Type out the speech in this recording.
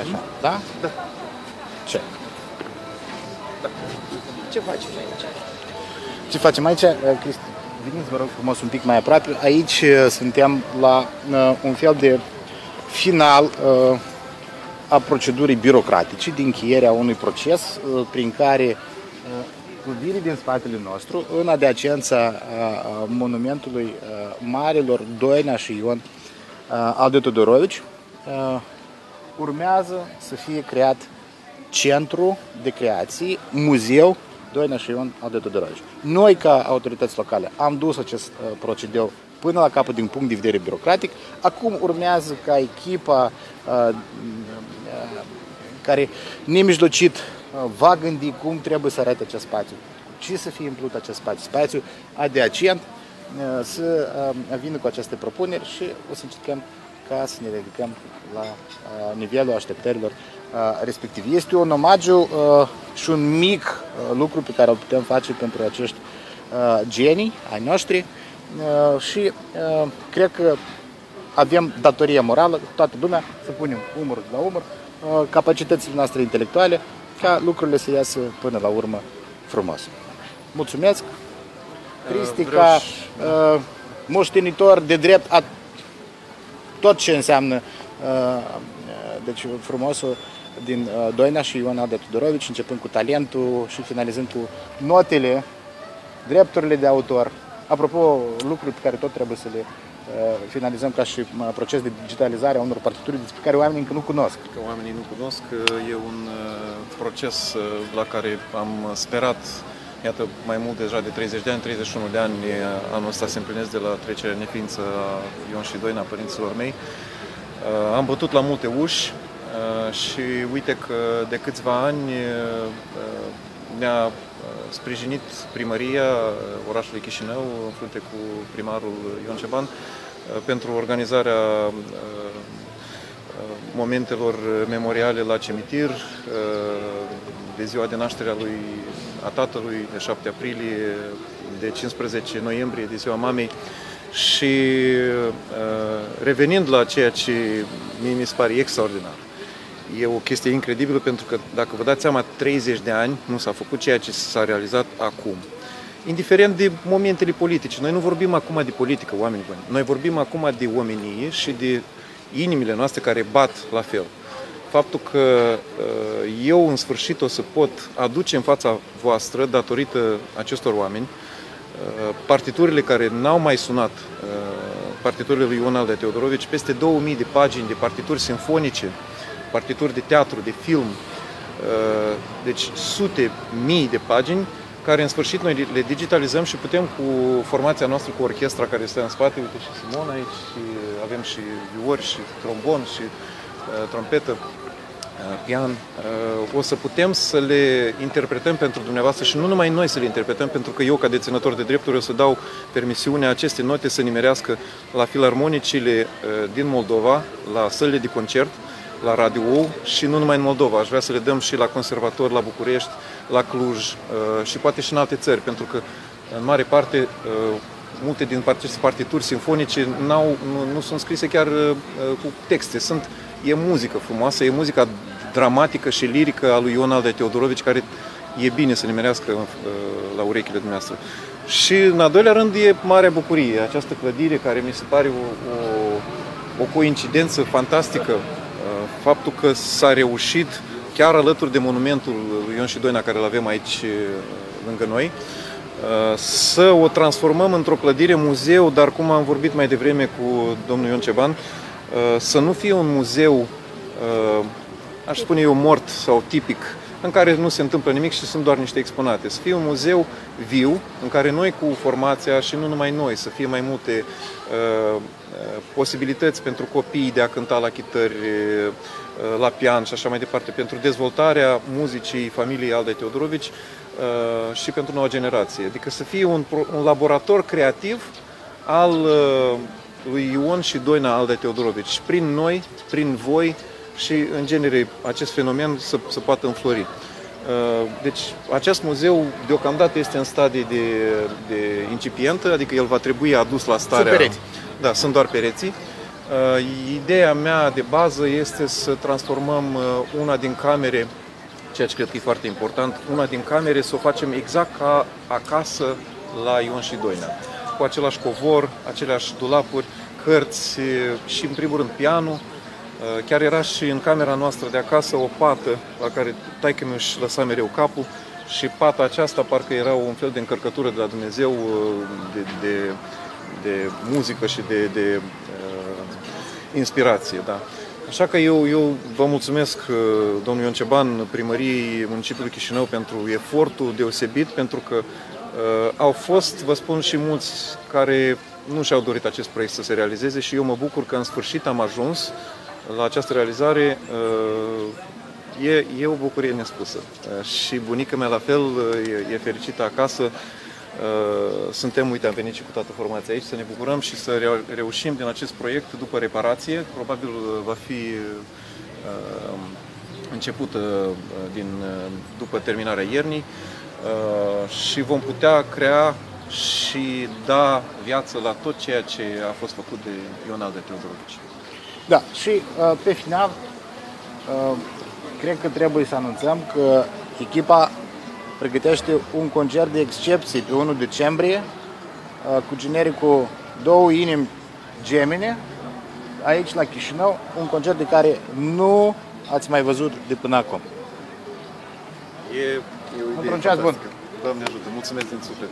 Așa. Da? Da. Ce? Ce facem aici? Ce facem aici? Uh, Cristi, veniți, vă rog frumos, un pic mai aproape. Aici uh, suntem la uh, un fel de final uh, a procedurii birocratice, de încheierea unui proces uh, prin care uh, clădirii din spatele nostru, în adiacența uh, uh, monumentului uh, Marilor Doina și Ion uh, al de Todorovici, uh, urmează să fie creat centru de creații, muzeu Doina și Ion al de Todorovici. Noi, ca autorități locale, am dus acest uh, procedeu până la capăt din punct de vedere birocratic. Acum urmează ca echipa uh, uh, care nemijlocit uh, va gândi cum trebuie să arate acest spațiu, cu ce să fie umplut acest spațiu, spațiu adiacent, uh, să uh, vină cu aceste propuneri și o să încercăm ca să ne ridicăm la uh, nivelul așteptărilor uh, respectiv. Este un omagiu uh, și un mic uh, lucru pe care îl putem face pentru acești uh, genii ai noștri uh, și uh, cred că avem datoria morală, toată lumea, să punem umăr la umăr, uh, capacitățile noastre intelectuale, ca lucrurile să iasă până la urmă frumos. Mulțumesc! Cristi, vreau ca și- uh, moștenitor de drept a tot ce înseamnă uh, uh, deci frumosul din uh, Doina și Ioana de Tudorovici, începând cu talentul și finalizând cu notele, drepturile de autor. Apropo, lucruri pe care tot trebuie să le uh, finalizăm ca și uh, proces de digitalizare a unor partituri despre care oamenii încă nu cunosc. Că oamenii nu cunosc, e un uh, proces uh, la care am sperat, iată, mai mult deja de 30 de ani, 31 de ani, e, anul ăsta se împlinesc de la trecerea în neființă a Ion și Doina, părinților mei. Uh, Am bătut la multe uși uh, și uite că de câțiva ani uh, ne-a uh, sprijinit primăria uh, orașului Chișinău în frunte cu primarul Ion Ceban uh, pentru organizarea uh, momentelor memoriale la cimitir, de ziua de naștere a lui a tatălui, de 7 aprilie, de 15 noiembrie, de ziua mamei. Și revenind la ceea ce mie mi se pare extraordinar, e o chestie incredibilă pentru că, dacă vă dați seama, 30 de ani nu s-a făcut ceea ce s-a realizat acum. Indiferent de momentele politice. Noi nu vorbim acum de politică, oameni buni. Noi vorbim acum de omenie și de inimile noastre care bat la fel. Faptul că uh, eu în sfârșit o să pot aduce în fața voastră, datorită acestor oameni, uh, partiturile care n-au mai sunat, uh, partiturile lui Ion de Teodorovici, peste 2000 de pagini de partituri sinfonice, partituri de teatru, de film, deci sute mii de pagini care în sfârșit noi le digitalizăm și putem cu formația noastră, cu orchestra care stă în spate, uite și Simona aici, și avem și viori, și trombon, și uh, trompetă, uh, pian, uh, o să putem să le interpretăm pentru dumneavoastră și nu numai noi să le interpretăm, pentru că eu, ca deținător de drepturi, o să dau permisiunea aceste note să nimerească la filarmonicile uh, din Moldova, la sălile de concert, la Radio și nu numai în Moldova. Aș vrea să le dăm și la conservatori, la București, la Cluj uh, și poate și în alte țări, pentru că în mare parte uh, multe din aceste partituri sinfonice n-au, nu, nu sunt scrise chiar uh, cu texte. Sunt, e muzică frumoasă, e muzica dramatică și lirică a lui Ion Alde Teodorovici, care e bine să nimerească la urechile dumneavoastră. Și în al doilea rând e marea bucurie, această clădire care mi se pare o, o, o coincidență fantastică faptul că s-a reușit, chiar alături de monumentul lui Ion și Doina, care îl avem aici lângă noi, să o transformăm într-o clădire muzeu, dar cum am vorbit mai devreme cu domnul Ion Ceban, să nu fie un muzeu, aș spune eu, mort sau tipic, în care nu se întâmplă nimic și sunt doar niște exponate. Să fie un muzeu viu, în care noi cu formația și nu numai noi, să fie mai multe uh, posibilități pentru copii de a cânta la chitări, uh, la pian și așa mai departe, pentru dezvoltarea muzicii familiei Alde Teodorovici uh, și pentru noua generație. Adică să fie un, un laborator creativ al uh, lui Ion și Doina Alde Teodorovici. Prin noi, prin voi, și, în genere, acest fenomen să, să poată înflori. Deci, acest muzeu deocamdată este în stadie de, de incipientă, adică el va trebui adus la starea... Sunt pereți. Da, sunt doar pereții. Uh, ideea mea de bază este să transformăm uh, una din camere, ceea ce cred că e foarte important, una din camere să o facem exact ca acasă la Ion și Doina. Cu același covor, aceleași dulapuri, cărți și, în primul rând, pianul. Chiar era și în camera noastră de acasă o pată la care taică mi își lăsa mereu capul și pata aceasta parcă era un fel de încărcătură de la Dumnezeu de, de, de muzică și de, de uh, inspirație. Da. Așa că eu, eu vă mulțumesc, domnul Ion Ceban, primăriei municipiului Chișinău, pentru efortul deosebit, pentru că uh, au fost, vă spun, și mulți care nu și-au dorit acest proiect să se realizeze și eu mă bucur că în sfârșit am ajuns la această realizare. Uh, e, e o bucurie nespusă. Uh, și bunica mea la fel e, e fericită acasă. Uh, suntem, uite, am venit și cu toată formația aici, să ne bucurăm și să reușim din acest proiect după reparație. Probabil va fi început din, după terminarea iernii și vom putea crea și da viață la tot ceea ce a fost făcut de Ionel de Teodorovici. Da, și uh, pe final, uh, cred că trebuie să anunțăm că echipa pregătește un concert de excepție pe 1 decembrie uh, cu genericul Două inimi gemine aici la Chișinău, un concert de care nu ați mai văzut de până acum. E, e o idee bun. Doamne ajută, mulțumesc din suflet.